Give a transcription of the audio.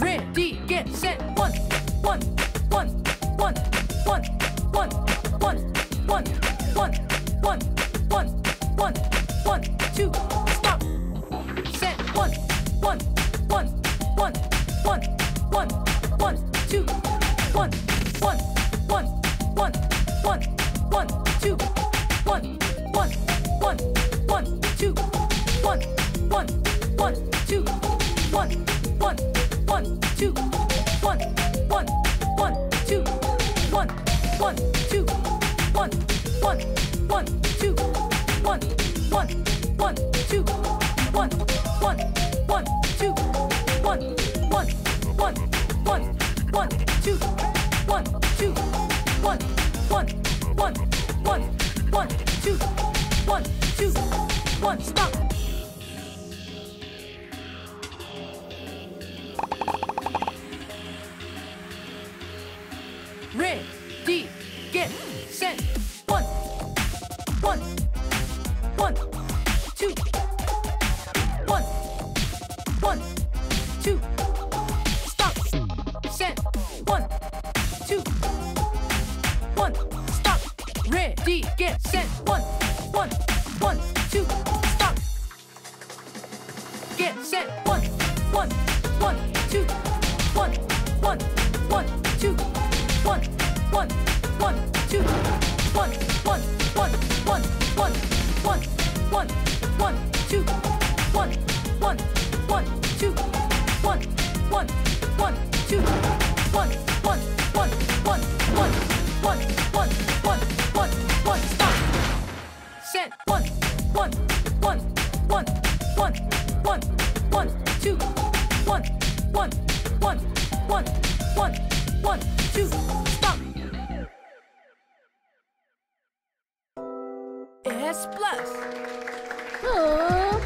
Ready, get set, two, one, one, one, one, one, one, two, one, one, one, one, two, one, one, one, two, one, one, one, two, one, one, one, two, one, one, two, one, one, one, two, one, one, one, two, one, one, one, two, one, two, one, one, one, one, one, two, one, two, one, stop. Ready, get, set, ready, get, set, one, one, one, two, stop, get, set, one, one, one, two, one, one, one, two, one, one, one, two, one, one, one, one, one, one, one, one, two, one, one, one, two, one, one, one, two, one, Set one, one, one, one, one, one, one, two, one, one, one, one, one, one, two, stop. S plus. Oh,